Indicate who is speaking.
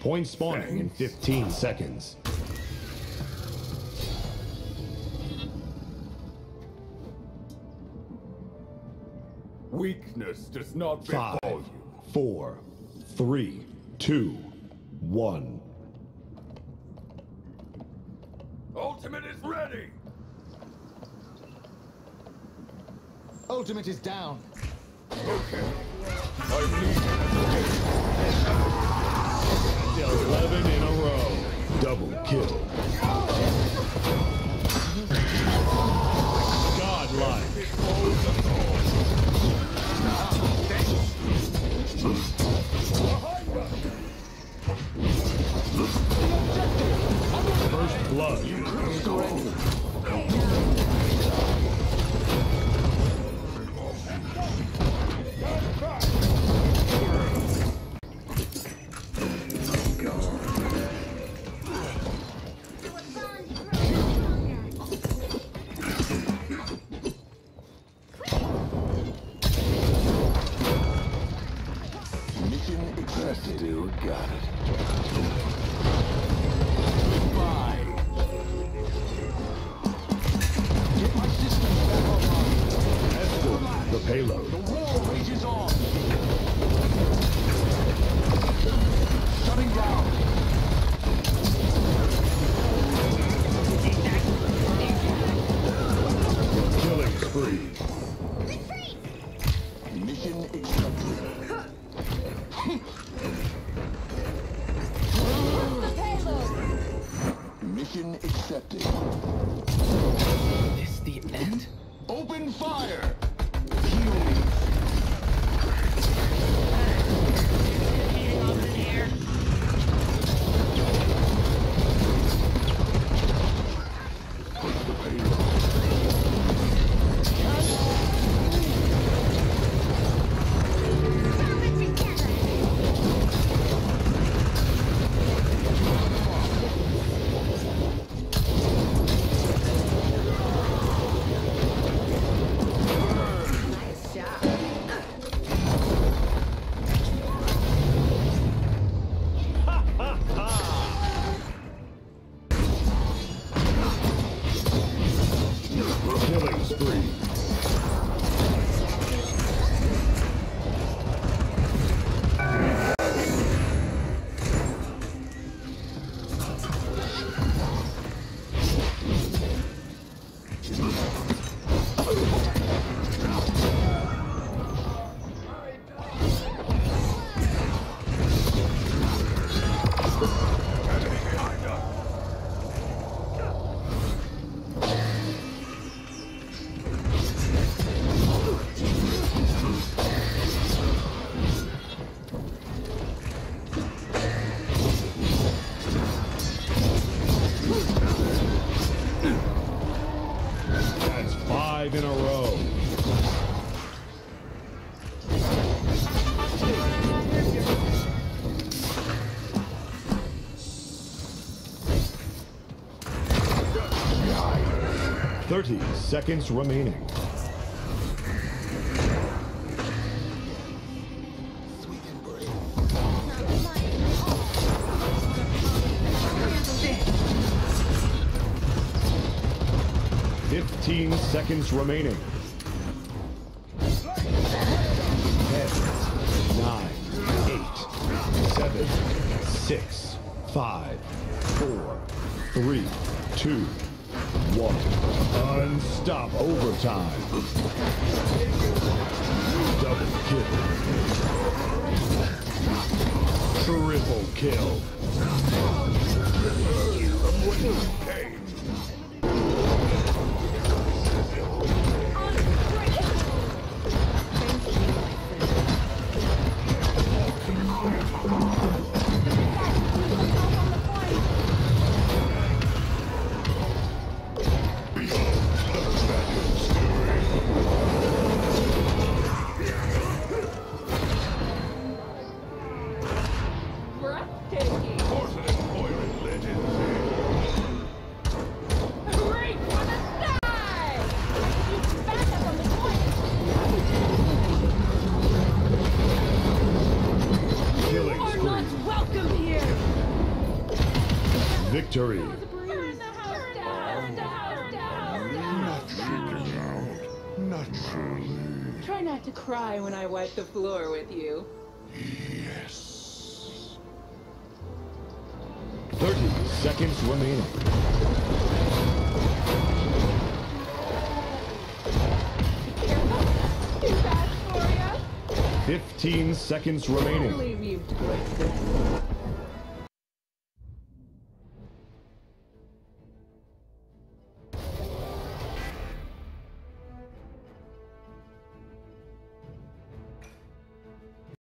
Speaker 1: Point spawning in 15 seconds.
Speaker 2: Weakness does not
Speaker 1: Five,
Speaker 2: befall you.
Speaker 1: four, three, two, one.
Speaker 2: Ultimate is ready!
Speaker 3: Ultimate is down.
Speaker 2: Okay.
Speaker 1: Kill.
Speaker 4: Got it.
Speaker 3: Bye. Get my systems back online.
Speaker 1: Escort the payload.
Speaker 3: The war rages on. Shutting down.
Speaker 1: Killing spree.
Speaker 4: Mission Mission accepted.
Speaker 3: Is the end?
Speaker 4: Open fire! Heal me.
Speaker 1: Killing five in a row. Thirty seconds remaining. 15 seconds remaining. 10, 9, 8, 7, 6, 5, 4, 3, 2, 1. Unstop overtime. Double kill. Triple kill.
Speaker 2: You. Out. Naturally.
Speaker 4: Try not to cry when I wipe the floor with you.
Speaker 2: Yes.
Speaker 1: 30 seconds remaining.
Speaker 4: Too fast for you!
Speaker 1: 15 seconds remaining.
Speaker 4: Leave you twisted.